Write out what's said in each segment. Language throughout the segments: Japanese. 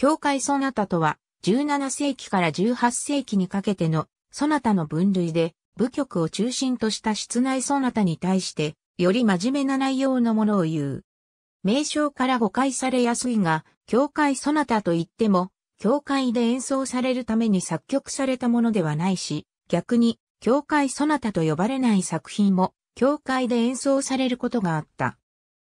教会ソナタとは、17世紀から18世紀にかけてのソナタの分類で、部曲を中心とした室内ソナタに対して、より真面目な内容のものを言う。名称から誤解されやすいが、教会ソナタといっても、教会で演奏されるために作曲されたものではないし、逆に、教会ソナタと呼ばれない作品も、教会で演奏されることがあった。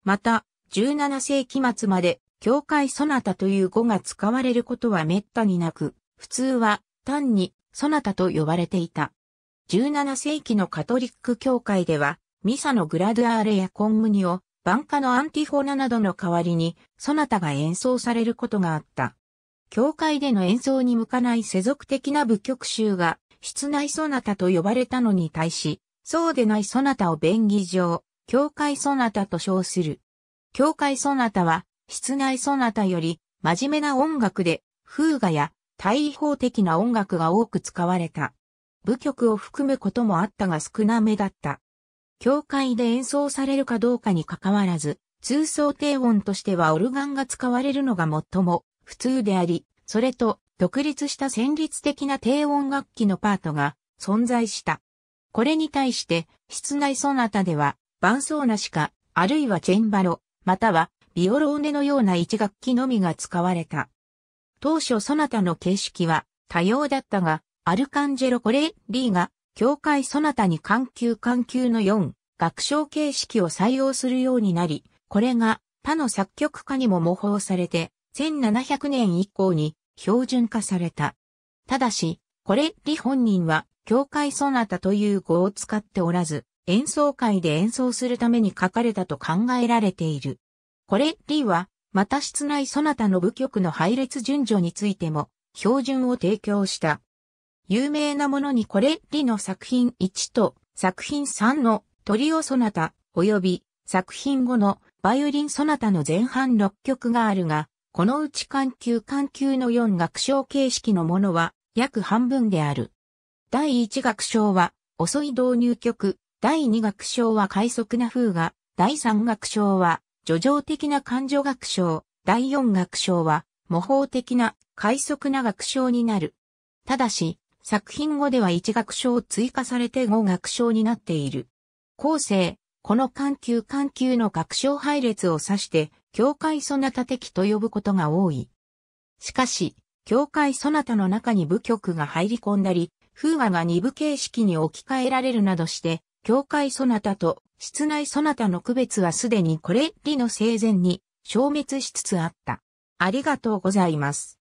また、17世紀末まで、教会ソナタという語が使われることは滅多になく、普通は単にソナタと呼ばれていた。17世紀のカトリック教会では、ミサのグラドゥアーレやコンムニオ、バンカのアンティフォーナなどの代わりに、ソナタが演奏されることがあった。教会での演奏に向かない世俗的な部曲集が、室内ソナタと呼ばれたのに対し、そうでないソナタを便宜上、教会ソナタと称する。教会ソナタは、室内ソナタより、真面目な音楽で、風雅や対法的な音楽が多く使われた。部曲を含むこともあったが少なめだった。教会で演奏されるかどうかに関わらず、通奏低音としてはオルガンが使われるのが最も普通であり、それと独立した旋律的な低音楽器のパートが存在した。これに対して、室内ソナタでは伴奏なしか、あるいはチェンバロ、またはビオローネのような一楽器のみが使われた。当初ソナタの形式は多様だったが、アルカンジェロ・コレッリーが教会そなたに環球環球の4学章形式を採用するようになり、これが他の作曲家にも模倣されて、1700年以降に標準化された。ただし、コレッリ本人は、教会ソナタという語を使っておらず、演奏会で演奏するために書かれたと考えられている。コレッリは、また室内ソナタの部曲の配列順序についても、標準を提供した。有名なものにこれリの作品1と作品3のトリオソナタ及び作品5のバイオリンソナタの前半6曲があるが、このうち環球環球の4楽章形式のものは約半分である。第1楽章は遅い導入曲、第2楽章は快速な風が、第3楽章は叙情的な感情楽章、第4楽章は模倣的な快速な楽章になる。ただし、作品後では1楽章追加されて5楽章になっている。後世、この緩急緩急の楽章配列を指して、境界ソナタ的と呼ぶことが多い。しかし、境界ソナタの中に部曲が入り込んだり、風話が2部形式に置き換えられるなどして、教会そなたと室内そなたの区別はすでにこれりの生前に消滅しつつあった。ありがとうございます。